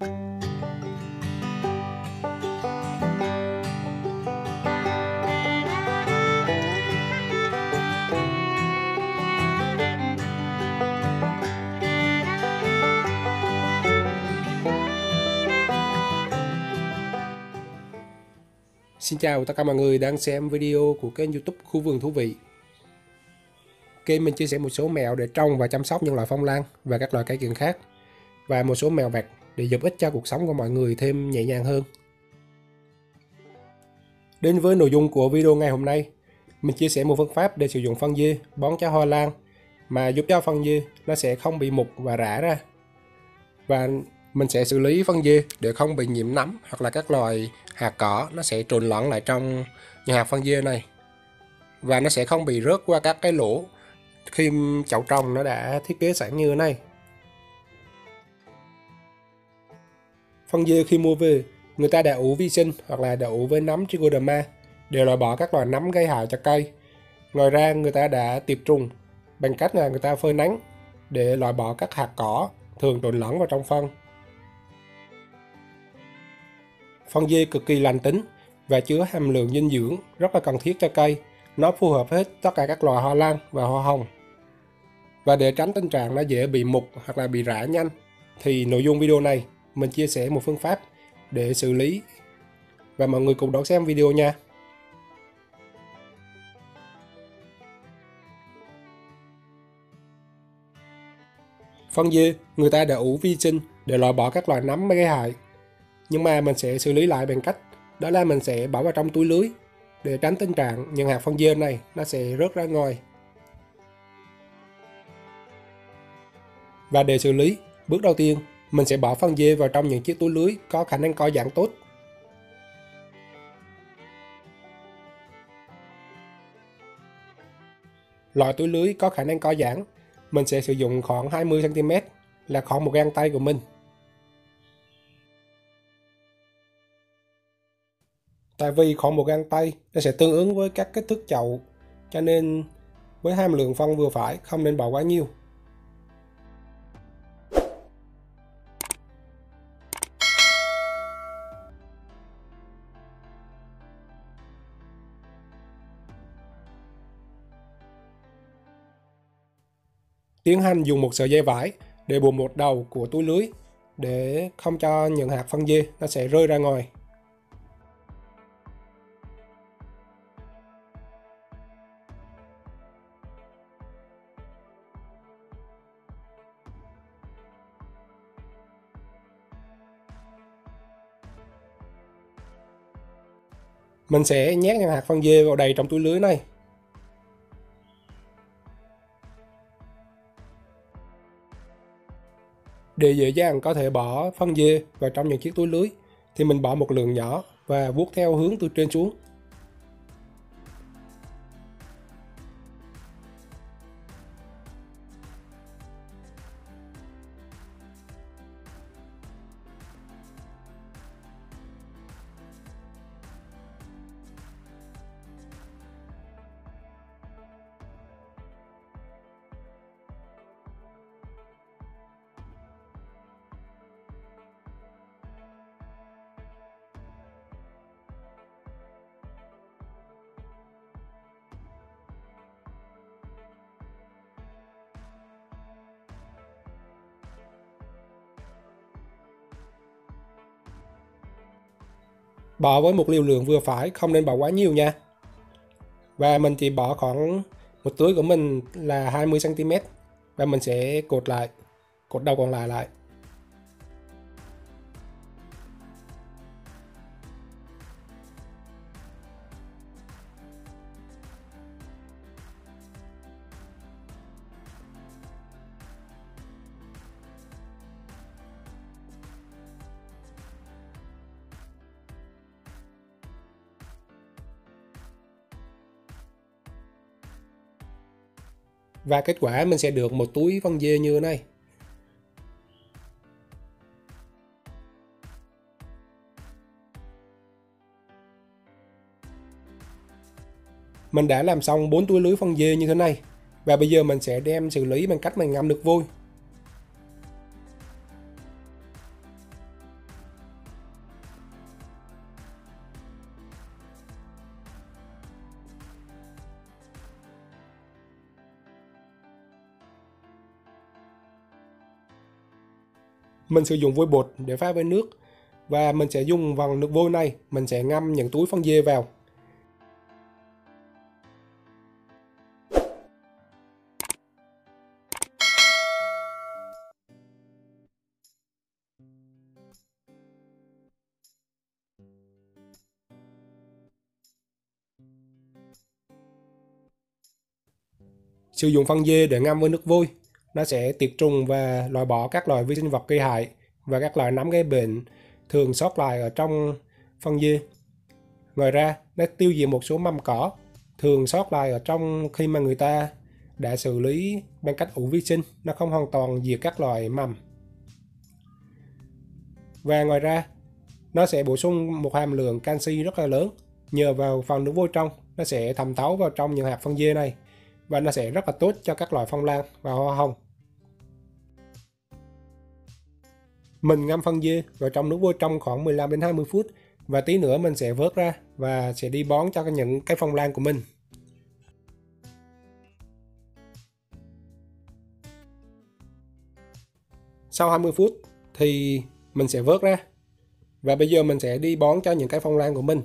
Xin chào tất cả mọi người đang xem video của kênh youtube Khu vườn thú vị. Kênh mình chia sẻ một số mẹo để trồng và chăm sóc những loại phong lan và các loại cây kiểng khác, và một số mèo vặt để giúp ích cho cuộc sống của mọi người thêm nhẹ nhàng hơn. Đến với nội dung của video ngày hôm nay, mình chia sẻ một phương pháp để sử dụng phân dưa bón cho hoa lan mà giúp cho phân dưa nó sẽ không bị mục và rã ra. Và mình sẽ xử lý phân dưa để không bị nhiễm nấm hoặc là các loài hạt cỏ nó sẽ trộn lẫn lại trong những hạt phân dưa này. Và nó sẽ không bị rớt qua các cái lỗ khi chậu trồng nó đã thiết kế sẵn như thế này. Phân dê khi mua về, người ta đã ủ vi sinh hoặc là đã ủ với nấm trichoderma để loại bỏ các loại nấm gây hại cho cây ngoài ra, người ta đã tiệt trùng bằng cách là người ta phơi nắng để loại bỏ các hạt cỏ thường trộn lẫn vào trong phân Phân dê cực kỳ lành tính và chứa hàm lượng dinh dưỡng rất là cần thiết cho cây. Nó phù hợp hết tất cả các loài hoa lan và hoa hồng. Và để tránh tình trạng nó dễ bị mục hoặc là bị rã nhanh, thì nội dung video này mình chia sẻ một phương pháp để xử lý. Và mọi người cùng đón xem video nha. Phân dư, người ta đã ủ vi sinh để loại bỏ các loại nấm gây hại. Nhưng mà mình sẽ xử lý lại bằng cách đó là mình sẽ bỏ vào trong túi lưới để tránh tình trạng những hạt phân dơ này nó sẽ rớt ra ngoài. Và để xử lý bước đầu tiên mình sẽ bỏ phân dê vào trong những chiếc túi lưới có khả năng co giãn tốt loại túi lưới có khả năng co giãn mình sẽ sử dụng khoảng 20cm là khoảng một gang tay của mình Tại vì khoảng một găng tay nó sẽ tương ứng với các kích thước chậu, cho nên với hàm lượng phân vừa phải không nên bỏ quá nhiều. Tiến hành dùng một sợi dây vải để buộc một đầu của túi lưới để không cho những hạt phân dê nó sẽ rơi ra ngoài. Mình sẽ nhét những hạt phân dê vào đầy trong túi lưới này. Để dễ dàng có thể bỏ phân dê vào trong những chiếc túi lưới, thì mình bỏ một lượng nhỏ và vuốt theo hướng từ trên xuống. Bỏ với một liều lượng vừa phải, không nên bỏ quá nhiều nha. Và mình chỉ bỏ khoảng một túi của mình là 20cm và mình sẽ cột lại, cột đầu còn lại lại. Và kết quả mình sẽ được một túi phân dê như thế này. Mình đã làm xong 4 túi lưới phân dê như thế này. Và bây giờ mình sẽ đem xử lý bằng cách mình ngâm nước vôi. Mình sử dụng vôi bột để pha với nước. Và mình sẽ dùng vòng nước vôi này mình sẽ ngâm những túi phân dê vào. Sử dụng phân dê để ngâm với nước vôi, nó sẽ tiệt trùng và loại bỏ các loại vi sinh vật gây hại và các loại nấm gây bệnh thường sót lại ở trong phân dê. Ngoài ra, nó tiêu diệt một số mầm cỏ thường sót lại ở trong khi mà người ta đã xử lý bằng cách ủ vi sinh, nó không hoàn toàn diệt các loại mầm. Và ngoài ra, nó sẽ bổ sung một hàm lượng canxi rất là lớn nhờ vào phần nước vôi trong, nó sẽ thẩm thấu vào trong những hạt phân dê này và nó sẽ rất là tốt cho các loại phong lan và hoa hồng. Mình ngâm phân dê vào trong nước vôi trong khoảng 15 đến 20 phút và tí nữa mình sẽ vớt ra và sẽ đi bón cho những cái phong lan của mình. Sau 20 phút thì mình sẽ vớt ra và bây giờ mình sẽ đi bón cho những cái phong lan của mình.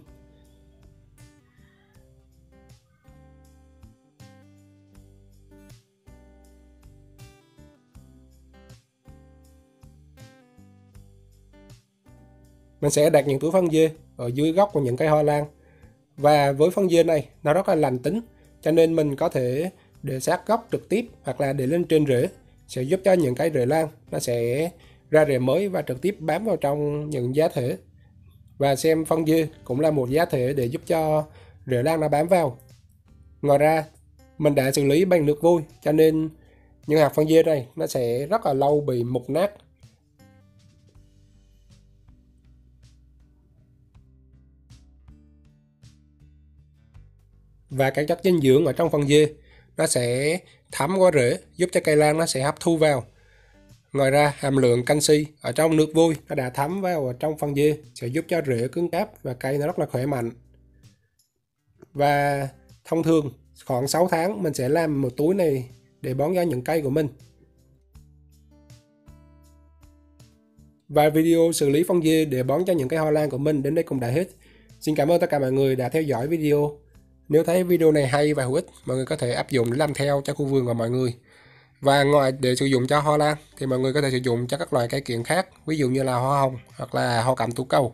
Mình sẽ đặt những túi phân dê ở dưới góc của những cây hoa lan. Và với phân dê này, nó rất là lành tính, cho nên mình có thể để sát gốc trực tiếp hoặc là để lên trên rễ, sẽ giúp cho những cái rễ lan nó sẽ ra rễ mới và trực tiếp bám vào trong những giá thể. Và xem phân dê cũng là một giá thể để giúp cho rễ lan nó bám vào. Ngoài ra, mình đã xử lý bằng nước vôi, cho nên những hạt phân dê này nó sẽ rất là lâu bị mục nát và các chất dinh dưỡng ở trong phần dê. Nó sẽ thấm qua rễ, giúp cho cây lan nó sẽ hấp thu vào. Ngoài ra, hàm lượng canxi ở trong nước vôi nó đã thấm vào trong phần dê, sẽ giúp cho rễ cứng cáp và cây nó rất là khỏe mạnh. Và thông thường, khoảng 6 tháng mình sẽ làm một túi này để bón cho những cây của mình. Và video xử lý phân dê để bón cho những cây hoa lan của mình đến đây cũng đã hết. Xin cảm ơn tất cả mọi người đã theo dõi video nếu thấy video này hay và hữu ích, mọi người có thể áp dụng để làm theo cho khu vườn của mọi người. Và ngoài để sử dụng cho hoa lan thì mọi người có thể sử dụng cho các loại cây kiện khác, ví dụ như là hoa hồng hoặc là hoa cẩm tú cầu.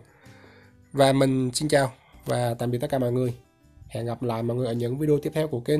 Và mình xin chào và tạm biệt tất cả mọi người. Hẹn gặp lại mọi người ở những video tiếp theo của kênh.